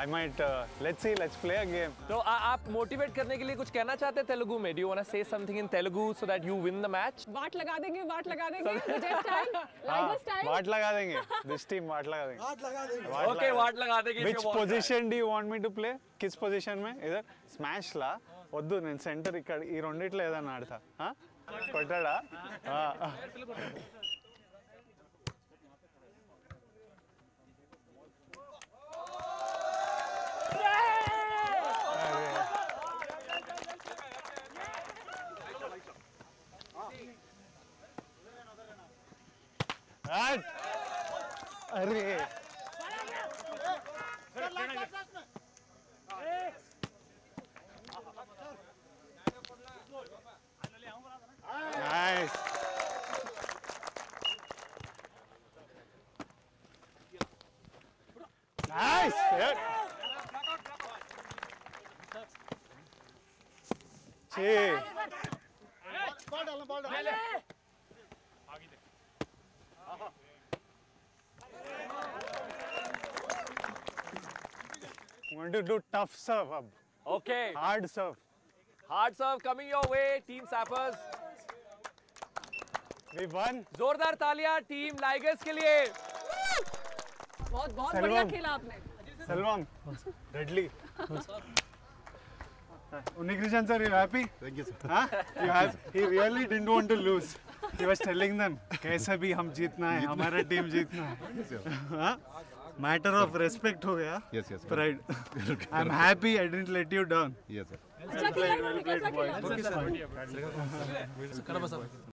I might let's see let's play a game तो आ, आप मोटिवेट करने के लिए कुछ कहना चाहते हैं तेलुगु में? Do you want to say something in Telugu so that you win the match? वाट लगा देंगे वाट लगा देंगे विजय स्टाइल लाइगर स्टाइल वाट लगा देंगे दिस टीम वाट लगा देंगे वाट लगा देंगे Okay, वाट लगा देंगे విచ్ इसके बाद। Position do want me to play kiss position May either smash లా వద్దు నేను సెంటర్ ఇక్కడ ఈ రెండిట్లో ఏదన్నా ఆడతా अरे। नाइस छः बॉल डालना बॉल डालना आगे देख want to do tough serve ab okay hard serve hard serve coming your way team sappers we won जोरदार तालियाँ टीम लाइगर्स के लिए bahut बहुत बढ़िया खेला आपने सलमान रेडली Unikrishan sir, you happy? Thank you, sir. Huh? You have, he really didn't want to lose. He was telling them, कैसे भी हम जीतना है, हमारा टीम जीतना है. huh? Matter of respect हो गया. Yes, yes. Pride. I'm happy I didn't let you down. Yes, sir. अच्छा